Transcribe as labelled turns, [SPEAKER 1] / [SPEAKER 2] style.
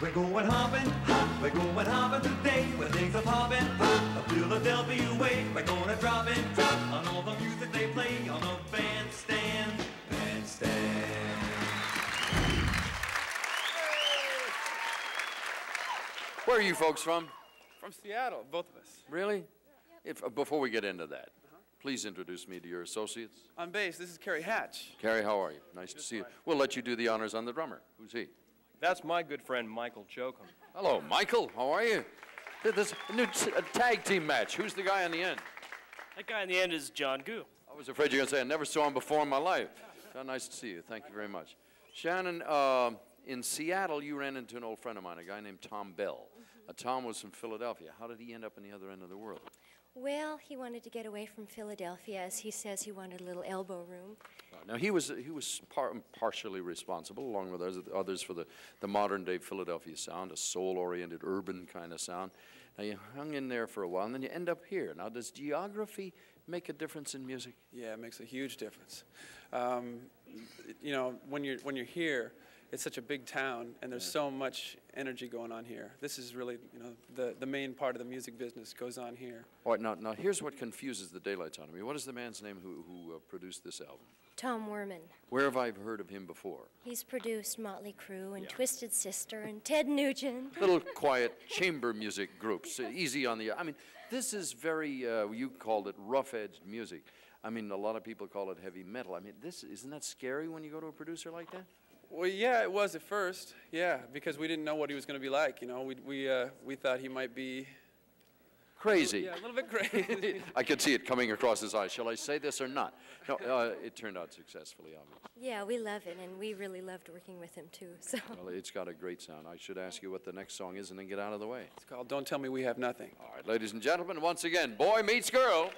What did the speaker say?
[SPEAKER 1] We're going hopping, hop, we're going hopping today. Where things are popping, pop, the Philadelphia way. We're gonna drop it, drop on all the music they play on the bandstand, bandstand.
[SPEAKER 2] Where are you folks from?
[SPEAKER 3] From Seattle, both of us.
[SPEAKER 2] Really? If, uh, before we get into that, please introduce me to your associates.
[SPEAKER 3] On bass, this is Kerry Hatch.
[SPEAKER 2] Kerry, how are you? Nice to see you. We'll let you do the honors on the drummer. Who's he?
[SPEAKER 4] That's my good friend Michael Jochum.
[SPEAKER 2] Hello, Michael. How are you? Th- This a new t- a tag team match. Who's the guy on the end?
[SPEAKER 4] That guy on the end is John Goux.
[SPEAKER 2] I was afraid you were going to say I never saw him before in my life. John, nice to see you. Thank you very much. Shannon, uh, in Seattle, you ran into an old friend of mine, a guy named Thom Bell. Uh, Thom was from Philadelphia. How did he end up in the other end of the world?
[SPEAKER 5] Well, he wanted to get away from Philadelphia, as he says he wanted a little elbow room.
[SPEAKER 2] Now, he was, he was par- partially responsible, along with others, others for the, the modern day Philadelphia sound, a soul oriented, urban kind of sound. Now, you hung in there for a while, and then you end up here. Now, does geography make a difference in music?
[SPEAKER 3] Yeah, it makes a huge difference. Um, you know, when you're when you're here, it's such a big town, and there's so much energy going on here. This is really, you know, the the main part of the music business goes on here.
[SPEAKER 2] All right, now, now here's what confuses the daylights out of me. What is the man's name who, who uh, produced this album?
[SPEAKER 5] Tom Werman.
[SPEAKER 2] Where have I heard of him before?
[SPEAKER 5] He's produced Motley Crue and
[SPEAKER 2] Yeah.
[SPEAKER 5] Twisted Sister and Ted Nugent.
[SPEAKER 2] Little quiet chamber music groups, easy on the. I mean, this is very. Uh, you called it rough-edged music. I mean, a lot of people call it heavy metal. I mean, this isn't that scary when you go to a producer like that?
[SPEAKER 3] Well, yeah, it was at first. Yeah, because we didn't know what he was going to be like. You know, we we uh, we thought he might be
[SPEAKER 2] Crazy.
[SPEAKER 3] yeah, a little bit crazy.
[SPEAKER 2] I could see it coming across his eyes. Shall I say this or not? No, uh, it turned out successfully, obviously.
[SPEAKER 5] Yeah, we love it, and we really loved working with him, too. So,
[SPEAKER 2] Well, it's got a great sound. I should ask you what the next song is and then get out of the way.
[SPEAKER 3] it's called "Don't Tell Me We Have Nothing."
[SPEAKER 2] All right, ladies and gentlemen, once again, Boy Meets Girl.